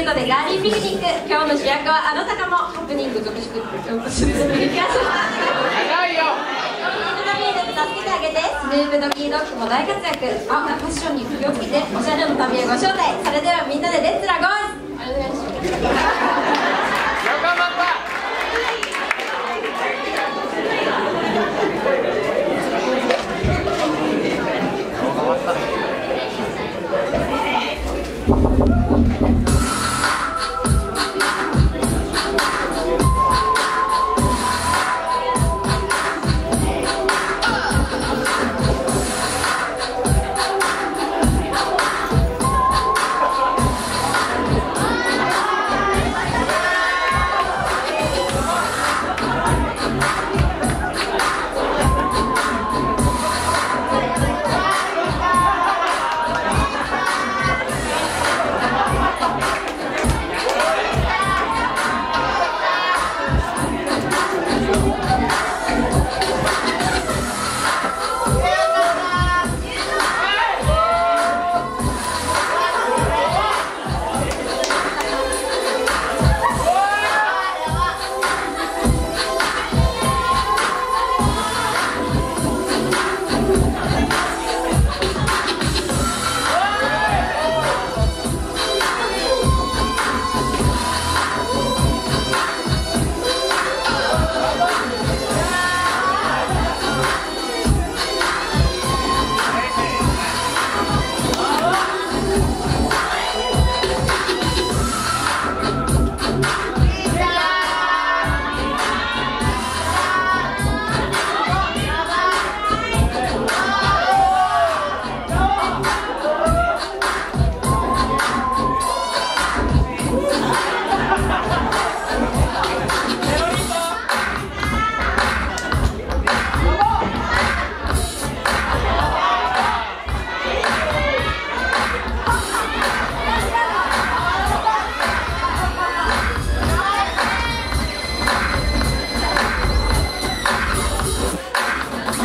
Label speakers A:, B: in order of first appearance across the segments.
A: いうことでガーリーピクニック今日の主役はあなたかも。ハプニング続出進める気がします
B: 長いよ
A: 助けてあげてスヌープドキードッグも大活躍青なファッションに気をつけておしゃれの旅へご招待それではみん。なでレッツラゴー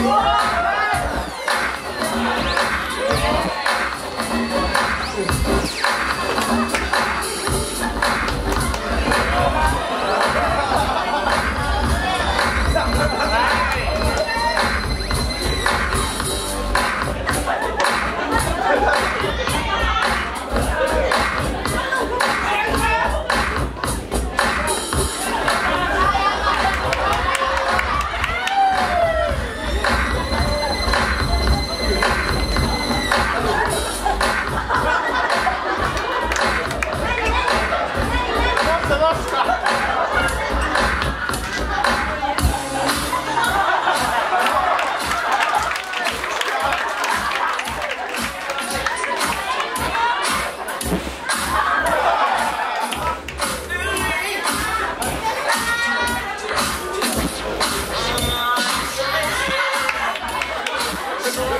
B: 와!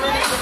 B: Yeah.